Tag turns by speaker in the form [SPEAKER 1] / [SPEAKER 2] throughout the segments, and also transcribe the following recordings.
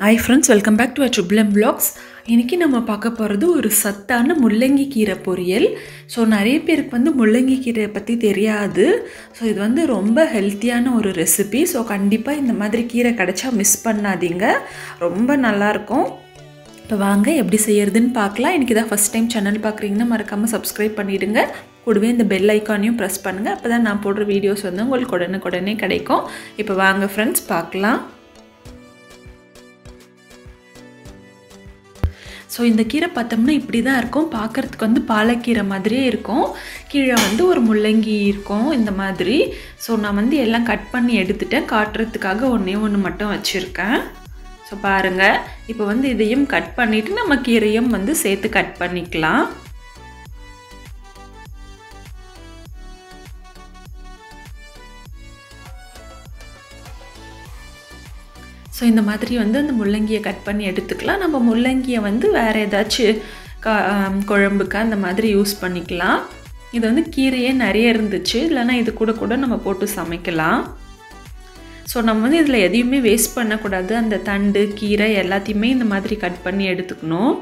[SPEAKER 1] Hi friends welcome back to a triple M vlogs இன்றைக்கி நம்ம பார்க்க போகிறது ஒரு சத்தான முள்ளங்கி கீரை பொரியல். ஸோ நிறைய பேருக்கு வந்து முள்ளங்கி கீரையை பற்றி தெரியாது. ஸோ இது வந்து ரொம்ப ஹெல்த்தியான ஒரு ரெசிபி ஸோ கண்டிப்பாக இந்த மாதிரி கீரை கிடச்சா மிஸ் பண்ணாதீங்க. ரொம்ப நல்லாயிருக்கும் இப்போ வாங்க எப்படி செய்யறதுன்னு பார்க்கலாம். இன்றைக்கி இதான் ஃபஸ்ட் டைம் சேனல் பார்க்குறீங்கன்னா மறக்காமல் சப்ஸ்கிரைப் பண்ணிவிடுங்க கூடவே இந்த பெல் ஐக்கானையும் ப்ரெஸ் பண்ணுங்கள் அப்போ தான் நான் போடுற வீடியோஸ் வந்து உங்களுக்கு உடனுக்குடனே கிடைக்கும். இப்போ வாங்க ஃப்ரெண்ட்ஸ் பார்க்கலாம். ஸோ இந்த கீரை பார்த்தோம்னா இப்படி தான் இருக்கும். பார்க்குறதுக்கு வந்து பாலக்கீரை மாதிரியே இருக்கும். கீழே வந்து ஒரு முள்ளங்கி இருக்கும். இந்த மாதிரி. ஸோ நான் வந்து எல்லாம் கட் பண்ணி எடுத்துட்டேன். காட்டுறதுக்காக ஒன்றே ஒன்று மட்டும் வச்சுருக்கேன். ஸோ பாருங்கள் இப்போ வந்து இதையும் கட் பண்ணிவிட்டு நம்ம கீரையும் வந்து சேர்த்து கட் பண்ணிக்கலாம். ஸோ இந்த மாதிரி வந்து அந்த முள்ளங்கியை கட் பண்ணி எடுத்துக்கலாம். நம்ம முள்ளங்கியை வந்து வேறு ஏதாச்சும் கா குழம்புக்கு அந்த மாதிரி யூஸ் பண்ணிக்கலாம். இது வந்து கீரையே நிறைய இருந்துச்சு. இல்லைனா இது கூட கூட நம்ம போட்டு சமைக்கலாம். ஸோ நம்ம வந்து இதில் எதையுமே வேஸ்ட் பண்ணக்கூடாது. அந்த தண்டு கீரை எல்லாத்தையுமே இந்த மாதிரி கட் பண்ணி எடுத்துக்கணும்.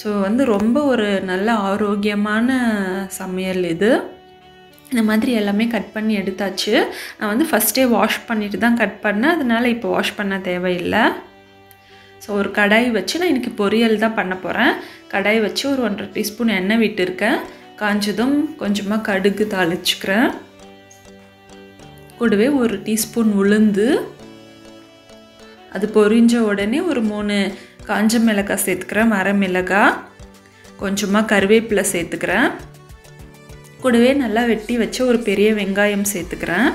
[SPEAKER 1] ஸோ வந்து ரொம்ப ஒரு நல்ல ஆரோக்கியமான சமையல் இது. இந்த மாதிரி எல்லாமே கட் பண்ணி எடுத்தாச்சு. நான் வந்து ஃபஸ்ட்டே வாஷ் பண்ணிட்டு தான் கட் பண்ணேன். அதனால் இப்போ வாஷ் பண்ண தேவையில்லை. ஸோ ஒரு கடாய் வச்சு நான் இன்றைக்கி பொரியல் தான் பண்ண போகிறேன் கடாய் வச்சு ஒரு ஒன்றரை டீஸ்பூன் எண்ணெய் விட்டுருக்கேன். காஞ்சதும் கொஞ்சமாக கடுகு தாளிச்சுக்கிறேன். கூடவே ஒரு டீஸ்பூன் உளுந்து. அது பொரிஞ்ச உடனே ஒரு மூணு காஞ்ச மிளகாய் சேர்த்துக்கிறேன். மர மிளகாய். கொஞ்சமாக கருவேப்பிலை சேர்த்துக்கிறேன். கூடவே நல்லா வெட்டி வச்ச ஒரு பெரிய வெங்காயம் சேர்த்துக்கிறேன்.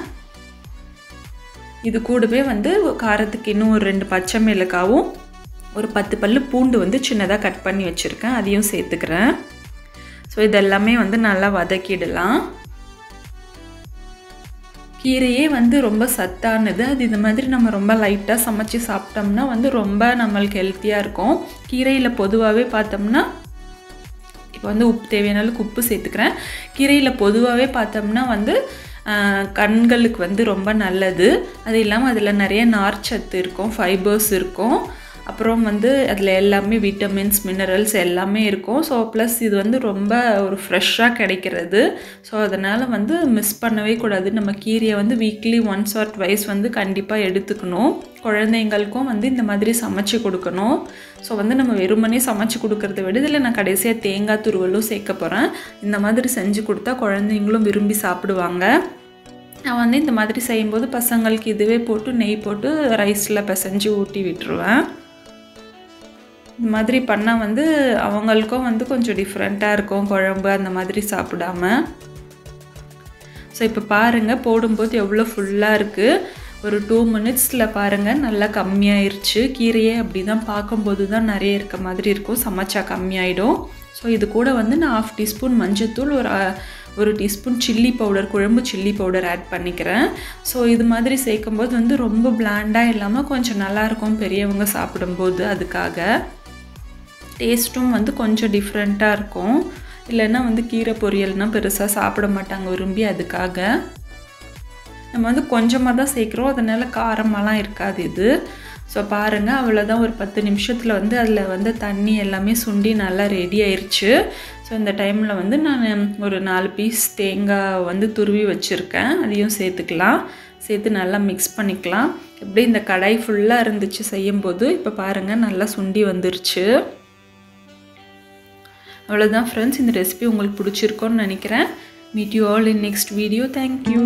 [SPEAKER 1] இது கூடவே வந்து காரத்துக்கு இன்னும் ஒரு ரெண்டு பச்சை மிளகாவும் ஒரு பத்து பல்லு பூண்டு வந்து சின்னதாக கட் பண்ணி வச்சுருக்கேன். அதையும் சேர்த்துக்கிறேன். ஸோ இதெல்லாமே வந்து நல்லா வதக்கிடலாம். கீரையே வந்து ரொம்ப சத்தானது. அது இது மாதிரி நம்ம ரொம்ப லைட்டாக சமைச்சு சாப்பிட்டோம்னா வந்து ரொம்ப நம்மளுக்கு ஹெல்த்தியாக இருக்கும். கீரையில் பொதுவாகவே பார்த்தோம்னா இப்போ வந்து உப்பு தேவையான அளவுக்கு உப்பு சேர்த்துக்கிறேன். கீரையில் பொதுவாகவே பார்த்தோம்னா வந்து கண்களுக்கு வந்து ரொம்ப நல்லது. அது இல்லாமல் அதில் நிறைய நார்ச்சத்து இருக்கும் ஃபைபர்ஸ் இருக்கும். அப்புறம் வந்து அதில் எல்லாமே விட்டமின்ஸ் மினரல்ஸ் எல்லாமே இருக்கும். ஸோ ப்ளஸ் இது வந்து ரொம்ப ஒரு ஃப்ரெஷ்ஷாக கிடைக்கிறது. ஸோ அதனால் வந்து மிஸ் பண்ணவே கூடாது. நம்ம கீரையை வந்து வீக்லி ஒன்ஸ் ஆர் ட்வைஸ் வந்து கண்டிப்பாக எடுத்துக்கணும். குழந்தைங்களுக்கும் வந்து இந்த மாதிரி சமைச்சு கொடுக்கணும். ஸோ வந்து நம்ம வெறுமனே சமைச்சு கொடுக்கறத விட இதில் நான் கடைசியாக தேங்காய் துருவலும் சேர்க்க போகிறேன் இந்த மாதிரி செஞ்சு கொடுத்தா குழந்தைங்களும் விரும்பி சாப்பிடுவாங்க. நான் வந்து இந்த மாதிரி செய்யும்போது பசங்களுக்கு இதுவே போட்டு நெய் போட்டு ரைஸில் பிசைஞ்சு ஊட்டி விட்டுருவேன். இந்த மாதிரி பண்ணால் வந்து அவங்களுக்கும் வந்து கொஞ்சம் டிஃப்ரெண்ட்டாக இருக்கும். குழம்பு அந்த மாதிரி சாப்பிடாம. ஸோ இப்போ பாருங்கள் போடும்போது எவ்வளோ ஃபுல்லாக இருக்குது ஒரு டூ மினிட்ஸில் பாருங்கள் நல்லா கம்மியாயிருச்சு. கீரையே அப்படி தான் பார்க்கும்போது தான் நிறைய இருக்க மாதிரி இருக்கும். சமைச்சா கம்மியாயிடும். ஸோ இது கூட வந்து நான் ஆஃப் டீஸ்பூன் மஞ்சத்தூள் ஒரு ஒரு டீஸ்பூன் சில்லி பவுடர் குழம்பு சில்லி பவுடர் ஆட் பண்ணிக்கிறேன். ஸோ இது மாதிரி சேர்க்கும்போது வந்து ரொம்ப பிளாண்டாக இல்லாமல் கொஞ்சம் நல்லாயிருக்கும் பெரியவங்க சாப்பிடும்போது அதுக்காக. டேஸ்ட்டும் வந்து கொஞ்சம் டிஃப்ரெண்ட்டாக இருக்கும். இல்லைன்னா வந்து கீரை பொரியல்னால் பெருசாக சாப்பிட மாட்டாங்க விரும்பி அதுக்காக. நம்ம வந்து கொஞ்சமாக தான் சேர்க்குறோம். அதனால் காரமாலாம் இருக்காது இது. ஸோ பாருங்கள் அவ்வளோதான் ஒரு பத்து நிமிஷத்தில் வந்து அதில் வந்து தண்ணி எல்லாமே சுண்டி நல்லா ரெடி ஆயிடுச்சு ஸோ இந்த டைமில் வந்து நான் ஒரு நாலு பீஸ் தேங்காய் வந்து துருவி வச்சுருக்கேன். அதையும் சேர்த்துக்கலாம். சேர்த்து நல்லா மிக்ஸ் பண்ணிக்கலாம். எப்படி இந்த கடாய் ஃபுல்லாக இருந்துச்சு செய்யும்போது இப்போ பாருங்கள் நல்லா சுண்டி வந்துருச்சு. அவ்வளோதான் ஃப்ரெண்ட்ஸ் இந்த ரெசிபி உங்களுக்கு பிடிச்சிருக்கோன்னு நினைக்கிறேன். Meet you all in next video thank you